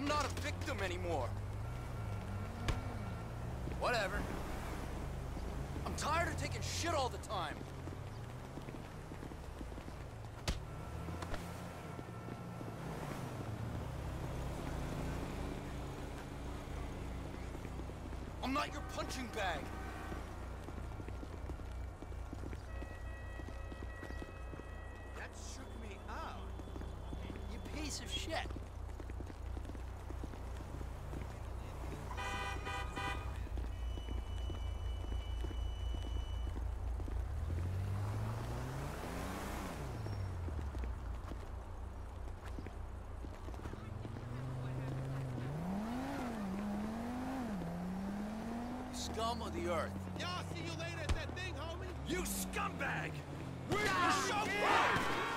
I'm not a victim anymore. Whatever. I'm tired of taking shit all the time. I'm not your punching bag. That shook me out. You piece of shit. Scum of the earth. Y'all see you later at that thing, homie? You scumbag! We're so proud!